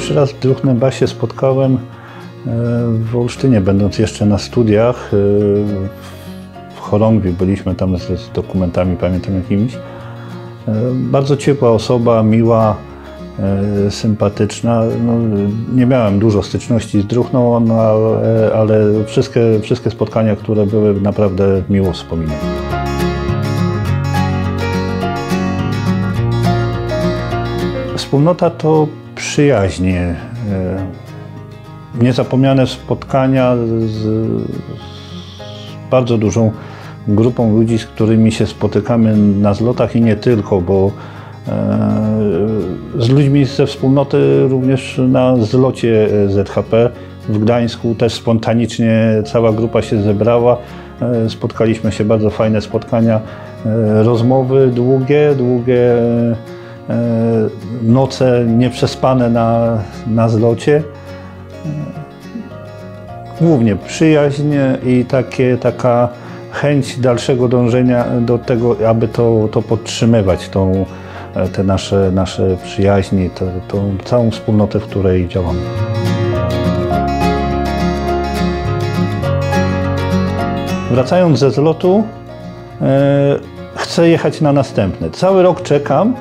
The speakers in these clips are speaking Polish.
Pierwszy raz w Druchnebasie spotkałem w Olsztynie, będąc jeszcze na studiach. W chorągwi byliśmy tam z dokumentami, pamiętam jakimiś. Bardzo ciepła osoba, miła, E, sympatyczna. No, nie miałem dużo styczności z Druchną, no, ale, ale wszystkie, wszystkie spotkania, które były, naprawdę miło wspominam. Wspólnota to przyjaźnie, e, niezapomniane spotkania z, z bardzo dużą grupą ludzi, z którymi się spotykamy na zlotach i nie tylko, bo z ludźmi ze wspólnoty również na zlocie ZHP w Gdańsku też spontanicznie cała grupa się zebrała. Spotkaliśmy się, bardzo fajne spotkania, rozmowy długie, długie noce nieprzespane na, na zlocie. Głównie przyjaźń i takie, taka chęć dalszego dążenia do tego, aby to, to podtrzymywać, tą, E, te nasze, nasze przyjaźni, to, tą całą wspólnotę, w której działamy. Wracając ze zlotu, e, chcę jechać na następny. Cały rok czekam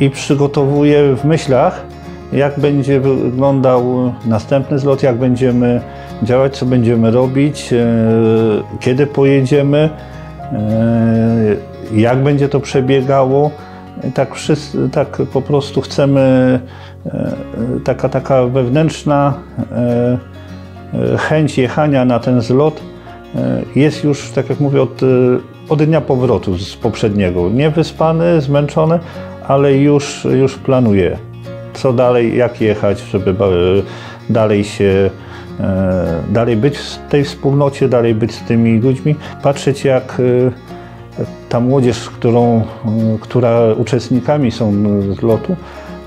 i przygotowuję w myślach, jak będzie wyglądał następny zlot, jak będziemy działać, co będziemy robić, kiedy pojedziemy, jak będzie to przebiegało. Tak, wszyscy, tak po prostu chcemy, e, taka, taka wewnętrzna e, e, chęć jechania na ten zlot jest już, tak jak mówię, od, od dnia powrotu z poprzedniego. Nie wyspany, zmęczony, ale już, już planuję, co dalej, jak jechać, żeby dalej się dalej być w tej wspólnocie, dalej być z tymi ludźmi, patrzeć jak ta młodzież, którą, która uczestnikami są z lotu,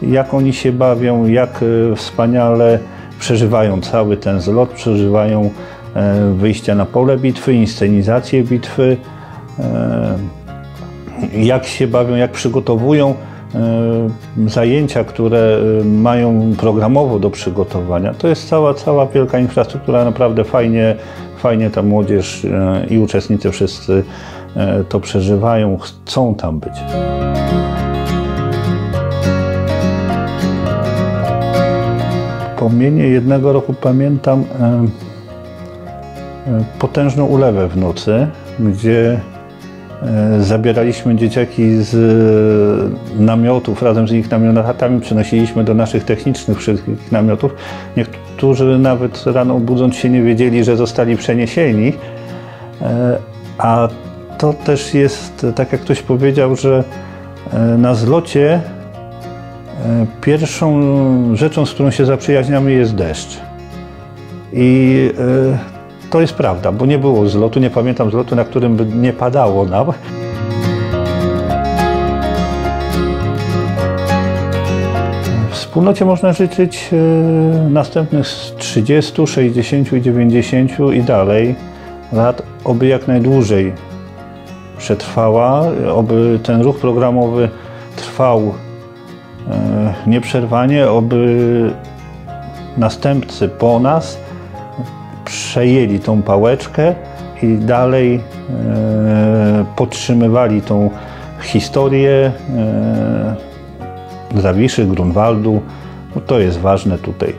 jak oni się bawią, jak e, wspaniale przeżywają cały ten zlot, przeżywają e, wyjścia na pole bitwy, inscenizację bitwy, e, jak się bawią, jak przygotowują zajęcia, które mają programowo do przygotowania. To jest cała, cała wielka infrastruktura, naprawdę fajnie, fajnie ta młodzież i uczestnicy wszyscy E, to przeżywają, chcą tam być. Wspomnienie jednego roku pamiętam e, e, potężną ulewę w nocy, gdzie zabieraliśmy dzieciaki z namiotów, razem z ich namiotami przenosiliśmy do naszych technicznych wszystkich namiotów. Niektórzy nawet rano budząc się nie wiedzieli, że zostali przeniesieni, a to też jest, tak jak ktoś powiedział, że e, na zlocie e, pierwszą rzeczą, z którą się zaprzyjaźniamy jest deszcz. I e, to jest prawda, bo nie było zlotu, nie pamiętam zlotu, na którym by nie padało nam. Wspólnocie można życzyć następnych 30, 60 i 90 i dalej lat, oby jak najdłużej przetrwała, oby ten ruch programowy trwał e, nieprzerwanie, oby następcy po nas przejęli tą pałeczkę i dalej e, podtrzymywali tą historię e, Zawiszy, Grunwaldu. No to jest ważne tutaj.